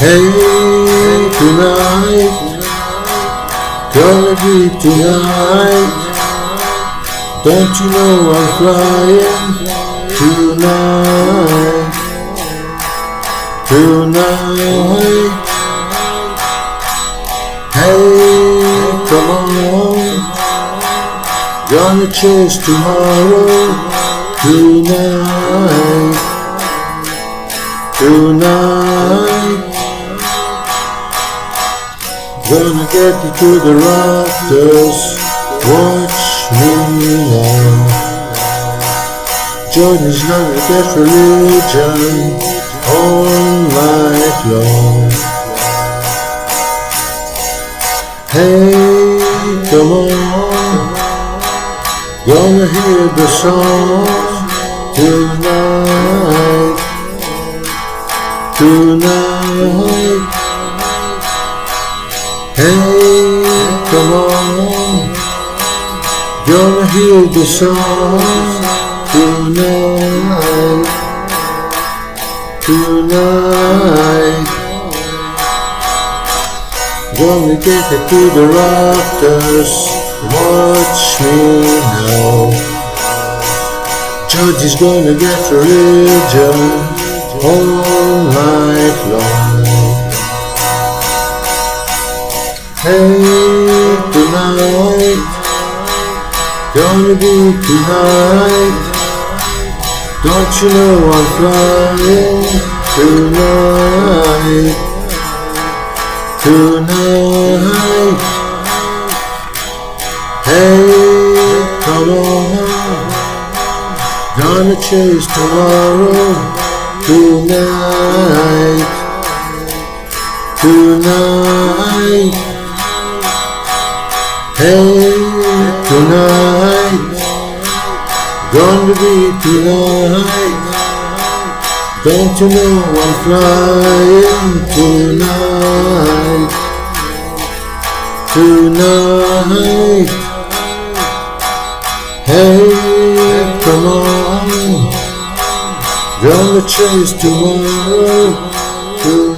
Hey, tonight, gonna be tonight. Don't you know I'm flying tonight? Tonight. Hey, come on. Gonna chase tomorrow tonight. Gonna get you to the rafters. Watch me now. Jody's gonna get religion all night long. Hey, come on. Gonna hear the song tonight. Tonight. Come on. Gonna hear the song tonight. Tonight. Gonna get it to the rafters. Watch me now. Jody's gonna get religion all night long. Gonna be tonight. Don't you know I'm flying tonight? Tonight. Hey, come on. Gonna chase tomorrow tonight. Tonight. Hey, tonight, gonna be tonight. Don't you know I'm flying tonight? Tonight. Hey, come on. Gonna chase tomorrow tonight.